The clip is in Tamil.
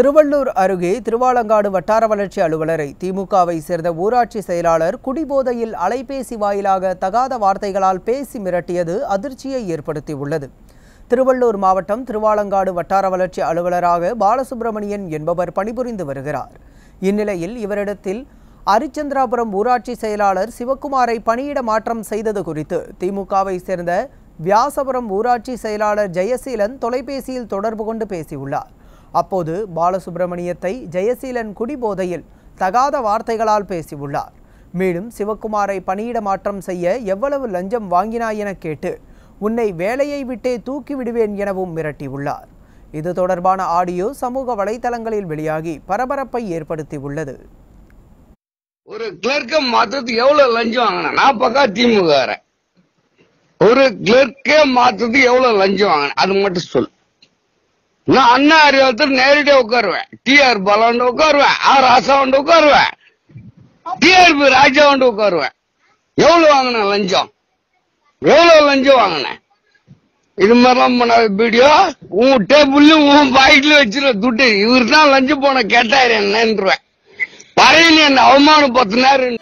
திருவள்ளூர் அருகே திருவாலங்காடு வட்டார வளர்ச்சி அலுவலரை திமுகவை சேர்ந்த ஊராட்சி செயலாளர் குடிபோதையில் அலைபேசி வாயிலாக தகாத வார்த்தைகளால் பேசி மிரட்டியது அதிர்ச்சியை ஏற்படுத்தியுள்ளது. திருவள்ளூர் மாவட்டம் திருவாலங்காடு வட்டார வளர்ச்சி அலுவலராக பாலசுப்பிரமணியன் என்பவர் பணிபுரிந்து வருகிறார். இந்நிலையில் இவரிடத்தில் அரிச்சந்திராபுரம் ஊராட்சி செயலாளர் சிவக்குமாரை பணியிட மாற்றம் செய்தது குறித்து திமுகவை சேர்ந்த வியாசபுரம் ஊராட்சி செயலாளர் ஜெயசீலன் தொலைபேசியில் தொடர்பு கொண்டு பேசியுள்ளார். அப்போது பாலசுப்பிரமணியத்தை ஜெயசீலன் குடிபோதையில் தகாத வார்த்தைகளால் பேசியுள்ளார். மேலும் சிவக்குமாரை பணியிட மாற்றம் செய்ய எவ்வளவு லஞ்சம் வாங்கினாய் என கேட்டு உன்னை வேலையை விட்டே தூக்கி விடுவேன் எனவும் மிரட்டியுள்ளார். இது தொடர்பான ஆடியோ சமூக வலைதளங்களில் வெளியாகி பரபரப்பை ஏற்படுத்தியுள்ளது. ஒரு கிளர்க்க மாத்துறதுக்கு எவ்வளவு லஞ்சம் வாங்கினேன் நான் பக்கா திமுக ஒரு கிளர்க்கே மாத்துறதுக்கு எவ்வளவு லஞ்சம் வாங்கினேன் அது மட்டும் சொல் நான் அண்ணா அறிவாளத்தில் நேரடியா உட்காருவேன். டிஆர் பாலாண்டு உட்காருவேன். ஆர் ஆசாண்டு உட்காருவேன். டிஆர்பி ராஜாண்டு உட்காருவேன். எவ்வளவு வாங்கினேன்? லஞ்சம். எவ்வளவு லஞ்சம் வாங்கினேன்? இது மாதிரிலாம் பண்ண வீடியோ. உன் டேபிள்லயும் உன் பாக்கெட்ல வச்சிருவ துட்டு. இவரு தான் லஞ்சம் போன கேட்டாரு என்னன்றுவேன். பறையில என்ன அவமானப்படுத்தினாரு.